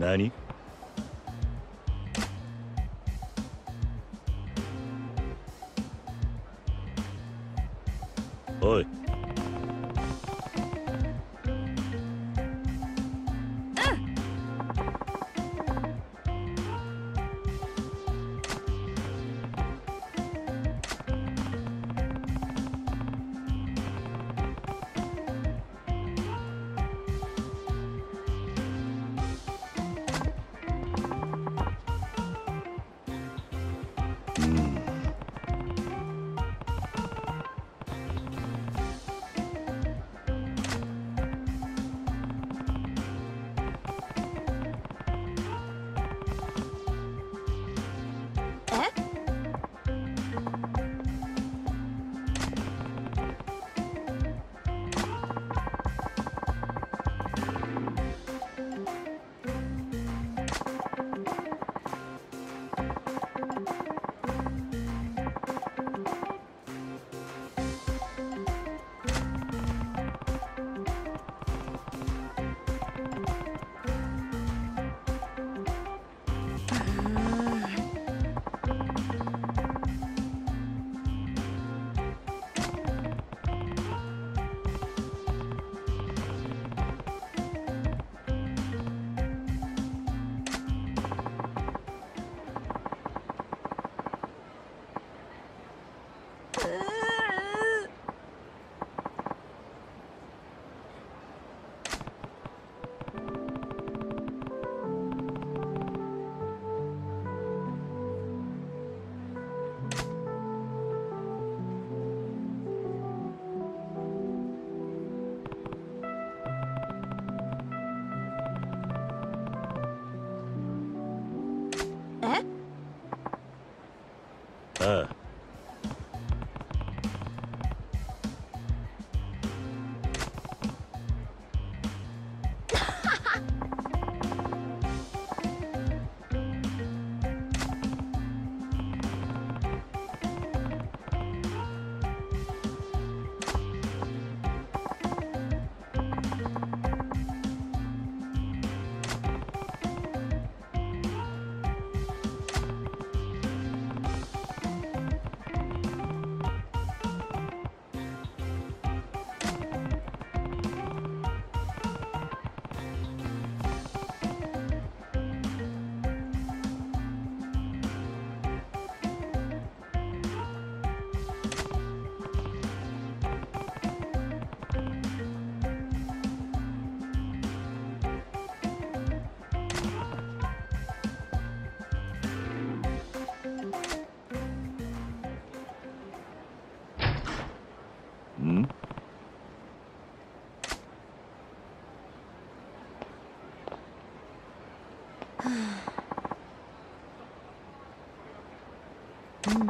何？う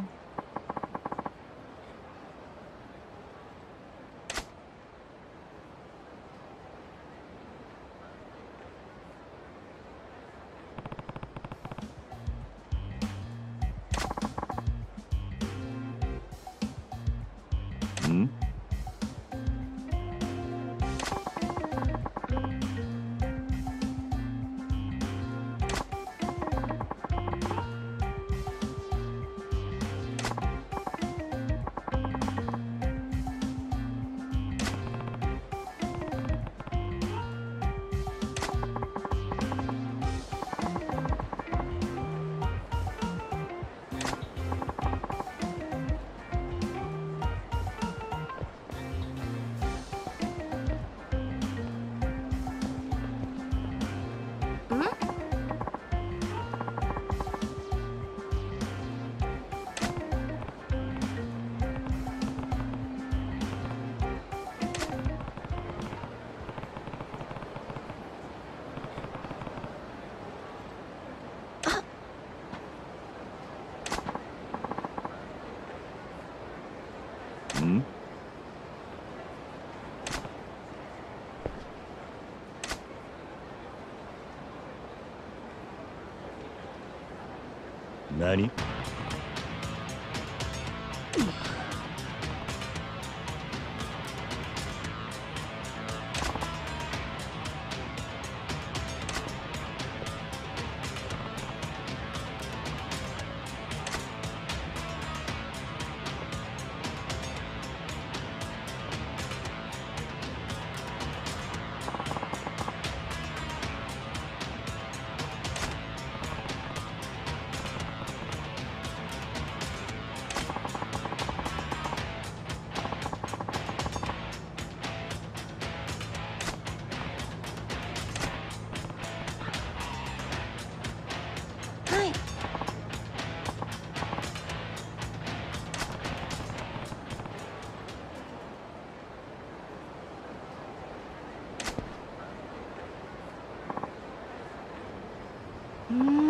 ん。何？う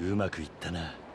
うまくいったな。